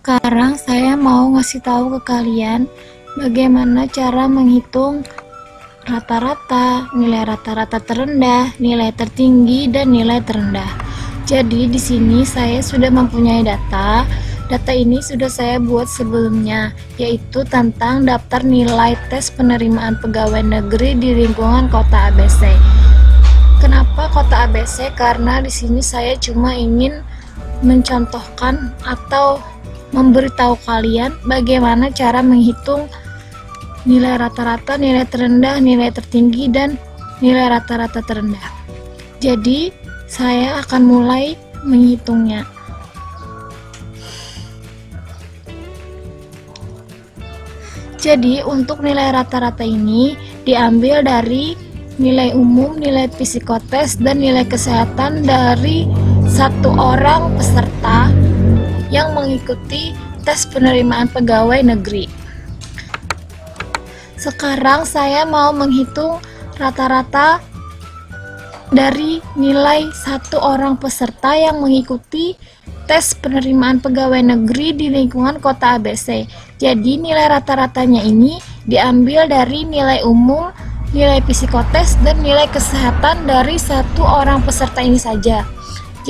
Sekarang saya mau ngasih tahu ke kalian bagaimana cara menghitung rata-rata, nilai rata-rata terendah, nilai tertinggi, dan nilai terendah. Jadi di sini saya sudah mempunyai data. Data ini sudah saya buat sebelumnya, yaitu tentang daftar nilai tes penerimaan pegawai negeri di lingkungan kota ABC. Kenapa kota ABC? Karena di sini saya cuma ingin mencontohkan atau memberitahu kalian bagaimana cara menghitung nilai rata-rata, nilai terendah, nilai tertinggi, dan nilai rata-rata terendah. Jadi, saya akan mulai menghitungnya. Jadi, untuk nilai rata-rata ini diambil dari nilai umum, nilai psikotes, dan nilai kesehatan dari satu orang peserta yang mengikuti tes penerimaan pegawai negeri. Sekarang saya mau menghitung rata-rata dari nilai satu orang peserta yang mengikuti tes penerimaan pegawai negeri di lingkungan kota ABC. Jadi nilai rata-ratanya ini diambil dari nilai umum, nilai psikotes, dan nilai kesehatan dari satu orang peserta ini saja.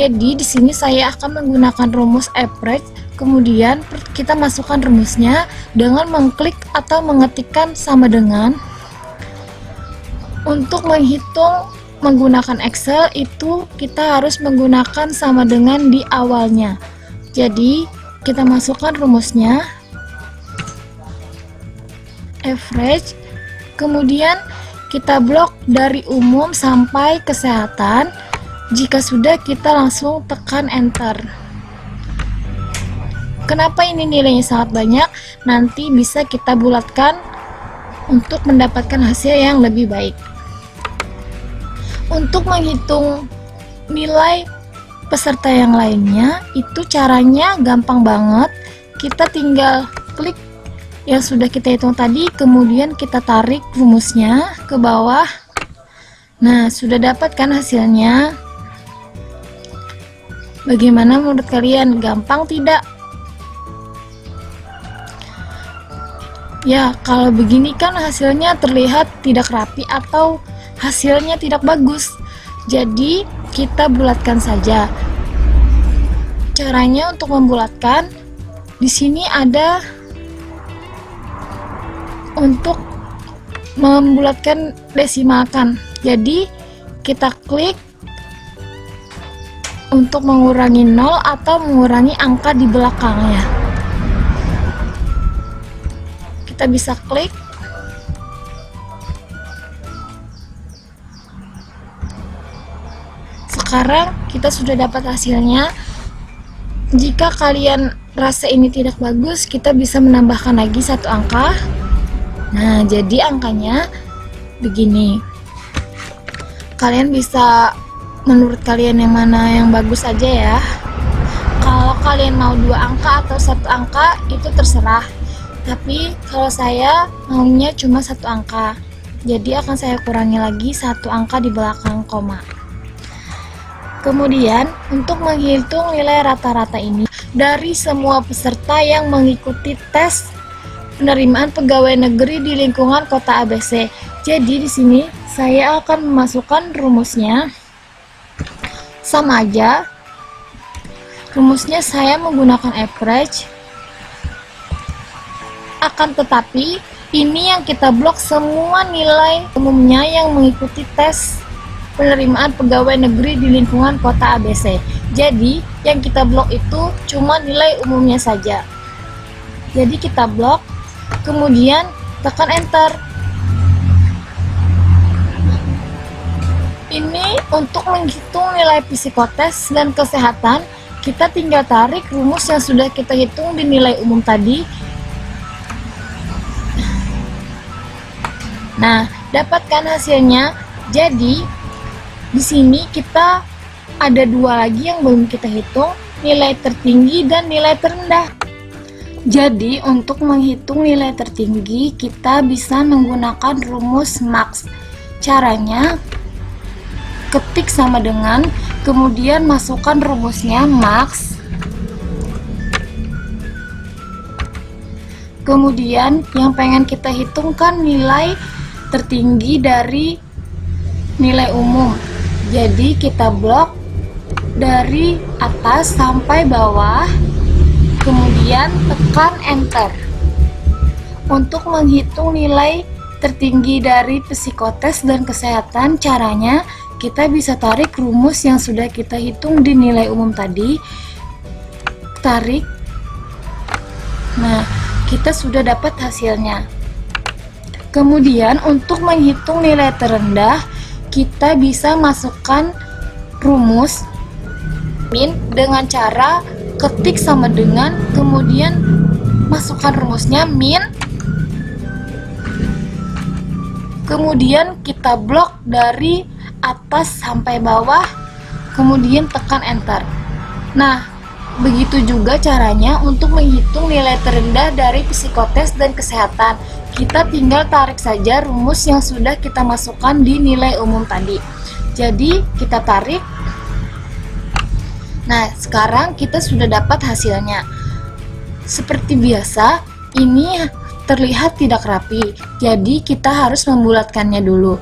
Jadi di sini saya akan menggunakan rumus average, kemudian kita masukkan rumusnya dengan mengklik atau mengetikkan sama dengan. Untuk menghitung menggunakan Excel itu kita harus menggunakan sama dengan di awalnya. Jadi kita masukkan rumusnya average kemudian kita blok dari umum sampai kesehatan jika sudah kita langsung tekan enter. Kenapa ini nilainya sangat banyak? Nanti bisa kita bulatkan untuk mendapatkan hasil yang lebih baik. Untuk menghitung nilai peserta yang lainnya itu caranya gampang banget. Kita tinggal klik yang sudah kita hitung tadi kemudian kita tarik rumusnya ke bawah. Nah sudah dapat kan hasilnya bagaimana menurut kalian? Gampang tidak? Ya kalau begini kan hasilnya terlihat tidak rapi atau hasilnya tidak bagus. Jadi kita bulatkan saja. Caranya untuk membulatkan di sini ada untuk membulatkan desimalkan. Jadi kita klik untuk mengurangi nol atau mengurangi angka di belakangnya. Kita bisa klik. Sekarang kita sudah dapat hasilnya. Jika kalian rasa ini tidak bagus kita bisa menambahkan lagi satu angka. Nah, jadi angkanya begini. Kalian bisa menurut kalian yang mana yang bagus aja ya. Kalau kalian mau dua angka atau satu angka itu terserah. Tapi kalau saya maunya cuma satu angka. Jadi akan saya kurangi lagi satu angka di belakang koma. Kemudian, untuk menghitung nilai rata-rata ini dari semua peserta yang mengikuti tes penerimaan pegawai negeri di lingkungan kota ABC. Jadi di sini saya akan memasukkan rumusnya sama aja. Rumusnya saya menggunakan average. Akan tetapi ini yang kita blok semua nilai umumnya yang mengikuti tes penerimaan pegawai negeri di lingkungan kota ABC. Jadi yang kita blok itu cuma nilai umumnya saja. Jadi kita blok kemudian tekan enter ini untuk menghitung nilai psikotes dan kesehatan kita tinggal tarik rumus yang sudah kita hitung di nilai umum tadi. Nah dapatkan hasilnya. Jadi di sini kita ada dua lagi yang belum kita hitung nilai tertinggi dan nilai terendah. Jadi, untuk menghitung nilai tertinggi, kita bisa menggunakan rumus max. Caranya, ketik sama dengan, kemudian masukkan rumusnya max. Kemudian yang pengen kita hitung kan nilai tertinggi dari nilai umum. Jadi kita blok dari atas sampai bawah, kemudian tekan enter. Untuk menghitung nilai tertinggi dari psikotes dan kesehatan, caranya kita bisa tarik rumus yang sudah kita hitung di nilai umum tadi. Tarik. Nah, kita sudah dapat hasilnya. Kemudian untuk menghitung nilai terendah, kita bisa masukkan rumus min dengan cara ketik sama dengan kemudian masukkan rumusnya min kemudian kita blok dari atas sampai bawah kemudian tekan enter. Nah begitu juga caranya untuk menghitung nilai terendah dari psikotes dan kesehatan. Kita tinggal tarik saja rumus yang sudah kita masukkan di nilai umum tadi. Jadi kita tarik. Nah, sekarang kita sudah dapat hasilnya. Seperti biasa, ini terlihat tidak rapi, jadi kita harus membulatkannya dulu.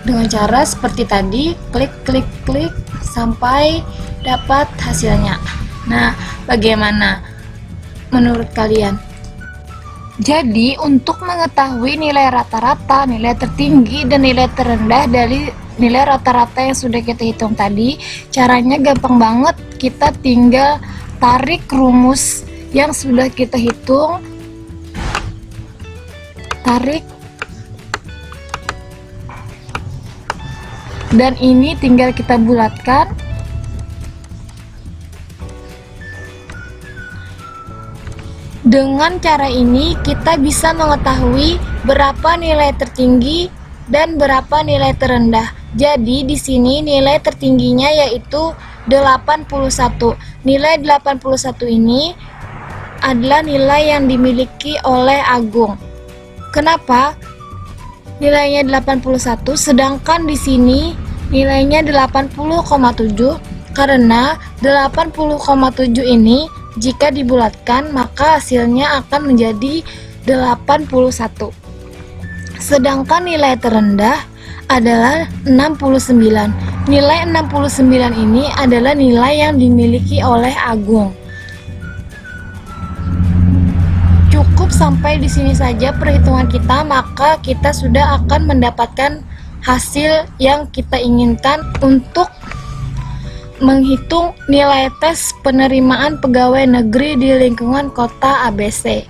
Dengan cara seperti tadi, klik klik klik sampai dapat hasilnya. Nah, bagaimana menurut kalian? Jadi, untuk mengetahui nilai rata-rata, nilai tertinggi, dan nilai terendah dari nilai rata-rata yang sudah kita hitung tadi, caranya gampang banget kita tinggal tarik rumus yang sudah kita hitung tarik dan ini tinggal kita bulatkan dengan cara ini kita bisa mengetahui berapa nilai tertinggi dan berapa nilai terendah jadi di sini nilai tertingginya yaitu 81. Nilai 81 ini adalah nilai yang dimiliki oleh Agung. Kenapa? Nilainya 81 sedangkan di sini nilainya 80,7 karena 80,7 ini jika dibulatkan maka hasilnya akan menjadi 81. Sedangkan nilai terendah adalah 69. Nilai 69 ini adalah nilai yang dimiliki oleh Agung. Sampai di sini saja perhitungan kita, maka kita sudah akan mendapatkan hasil yang kita inginkan untuk menghitung nilai tes penerimaan pegawai negeri di lingkungan kota ABC.